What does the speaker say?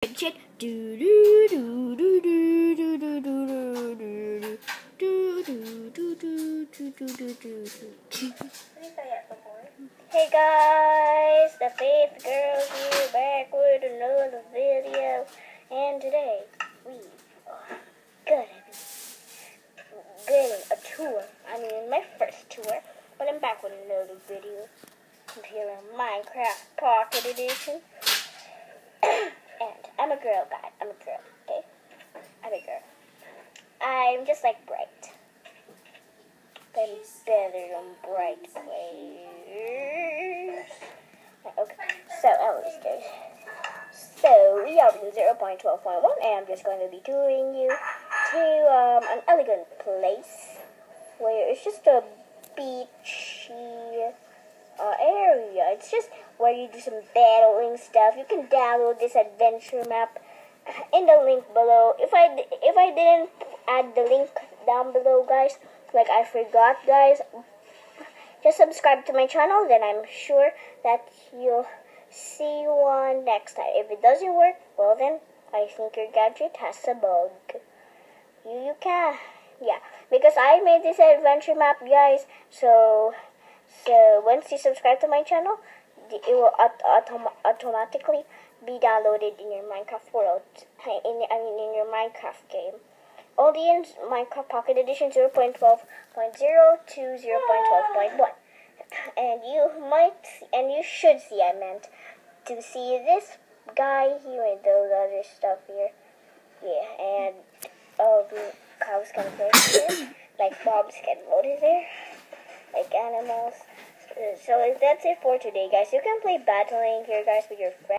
Check. Do do do do do do do do do do do do do do do do do do. Hey guys, the faith girl here back with another video, and today we are gonna be getting a tour. I mean, my first tour, but I'm back with another video. I'm here in Minecraft Pocket Edition, I'm a girl, guys. I'm a girl, okay? I'm a girl. I'm just like Bright. I'm better than Bright players. Okay, so anyways, guys. So we are in 0.12.1, and I'm just going to be touring you to um, an elegant place where it's just a beachy uh, area. It's just where you do some battling stuff. You can download this adventure map in the link below. If I if I didn't add the link down below, guys, like I forgot, guys, just subscribe to my channel. Then I'm sure that you'll see one next time. If it doesn't work, well then I think your gadget has a bug. You you can yeah because I made this adventure map, guys. So so once you subscribe to my channel, it will aut- autom- automatically be downloaded in your Minecraft world. In I mean in your Minecraft game. Only in Minecraft Pocket Edition 0.12.0 to 0.12.1. And you might and you should see I meant to see this guy here and those other stuff here. Yeah, and um cows can play here. Like mobs can vote there. Like animals. So that's it for today, guys. You can play battling here, guys, with your friends.